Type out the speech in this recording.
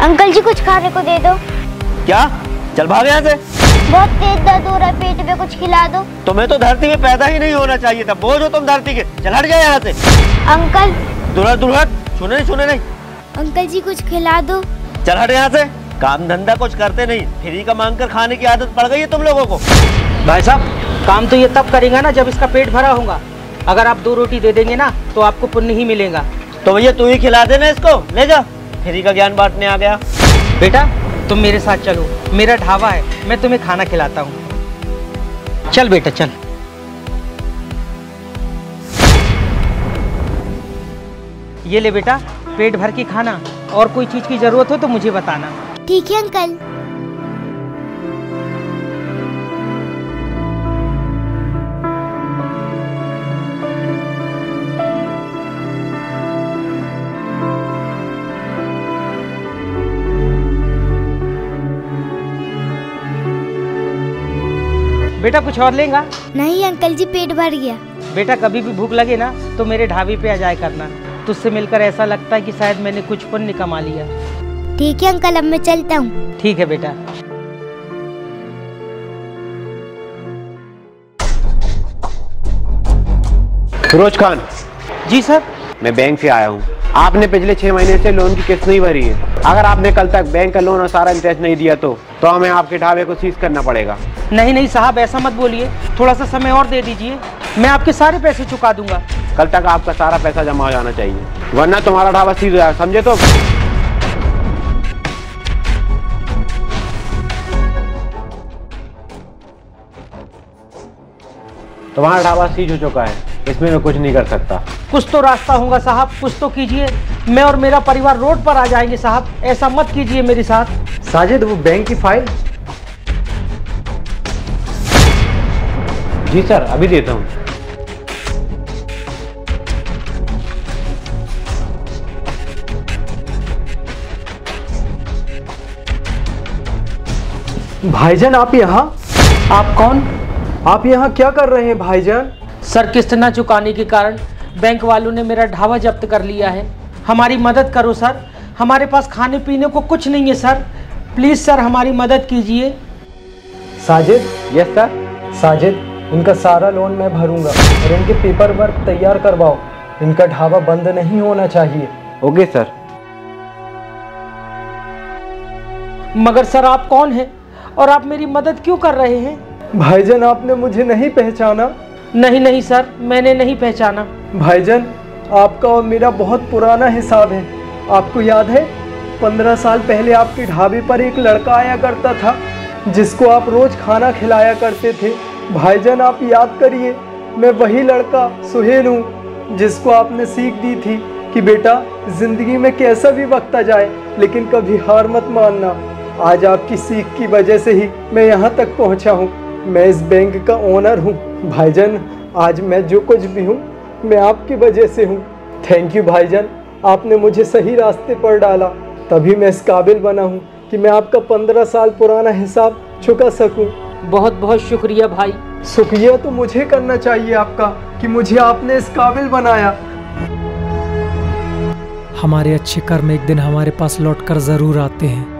Uncle जी कुछ खाने को दे दो। क्या? चल भाग यहाँ से। बहुत तेज दर्द हो रहा है पेट में कुछ खिला दो। तुम्हें तो धरती में पैदा ही नहीं होना चाहिए था। बोझ हो तुम धरती के। चल हट जाए यहाँ से। अंकल। दुलहट दुलहट सुने नहीं सुने नहीं। अंकल जी कुछ खिला दो। चल हट यहाँ से। काम धंधा कुछ करते नहीं। फ्री का मांग कर खाने की आदत पड़ गई है तुम लोगों को। भाई साहब काम तो ये तब करेगा ना जब इसका पेट भरा होगा। अगर आप दो रोटी दे देंगे ना तो आपको पुण्य ही मिलेगा। तो भैया तू ही खिला देना इसको। ले जा। फ्री का ज्ञान बांटने आ गया। बेटा तुम मेरे साथ चलो। मेरा ढाबा है मैं तुम्हें खाना खिलाता हूँ। चल बेटा चल। ये ले बेटा पेट भर की खाना। और कोई चीज़ की ज़रूरत हो तो मुझे बताना। ठीक है अंकल। बेटा कुछ और लेगा? नहीं अंकल जी पेट भर गया। बेटा कभी भी भूख लगे ना तो मेरे ढाबे पे आ जाया करना। तुझसे मिलकर ऐसा लगता है कि शायद मैंने कुछ पुण्य कमा लिया। ठीक है अंकल अब मैं चलता हूँ। ठीक है बेटा। फिरोज खान। जी सर? मैं बैंक से आया हूँ। आपने पिछले छह महीने से लोन की किस्त नहीं भरी है। अगर आपने कल तक बैंक का लोन और सारा इंटरेस्ट नहीं दिया तो तो हमें आपके ढाबे को सीज करना पड़ेगा। नहीं नहीं साहब ऐसा मत बोलिए। थोड़ा सा समय और दे दीजिए। मैं आपके सारे पैसे चुका दूँगा। कल तक आपका सारा पैसा जमा हो जाना चाहिए। वरना तुम्हारा ढाबा सीज हो जाएगा समझे तो? तुम्हारा ढाबा सीज हो चुका है। इसमें मैं कुछ नहीं कर सकता। कुछ तो रास्ता होगा साहब कुछ तो कीजिए। मैं और मेरा परिवार रोड पर आ जाएँगे साहब ऐसा मत कीजिए मेरे साथ। साजिद वो बैंक की फ़ाइल? जी सर अभी देता हूँ। भाईजान आप यहाँ? आप कौन? आप यहाँ क्या कर रहे हैं भाईजान? सर किस्त न चुकाने के कारण बैंक वालों ने मेरा ढाबा जब्त कर लिया है। हमारी मदद करो सर। हमारे पास खाने पीने को कुछ नहीं है सर। प्लीज़ सर हमारी मदद कीजिए। साजिद? यस सर साजिद इनका सारा लोन मैं भरूँगा और इनके पेपर वर्क तैयार करवाओ। इनका ढाबा बंद नहीं होना चाहिए। ओके सर मगर सर आप कौन हैं? और आप मेरी मदद क्यों कर रहे हैं? भाईजान आपने मुझे नहीं पहचाना। नहीं नहीं, सर, मैंने नहीं पहचाना। भाईजान, आपका और मेरा बहुत पुराना हिसाब है। आपको याद है, पंद्रह साल पहले आपके ढाबे पर एक लड़का आया करता था, जिसको आप रोज खाना खिलाया करते थे। भाईजान, आप याद करिए, मैं वही लड़का, सुहेल हूँ, जिसको आपने सीख दी थी कि बेटा, ज़िंदगी में कैसा भी वक्त आ जाए, लेकिन कभी हार मत मानना। आज आपकी सीख की वजह से ही मैं यहाँ तक पहुँचा हूँ। मैं इस बैंक का ओनर हूँ। भाईजान आज मैं जो कुछ भी हूँ मैं आपकी वजह से हूँ। थैंक यू भाईजान। आपने मुझे सही रास्ते पर डाला। तभी मैं इस काबिल बना हूँ कि मैं आपका पंद्रह साल पुराना हिसाब चुका सकूँ। बहुत बहुत शुक्रिया भाई। शुक्रिया तो मुझे करना चाहिए आपका कि मुझे आपने इस काबिल बनाया। हमारे अच्छे कर्म एक दिन हमारे पास लौट कर ज़रूर आते हैं।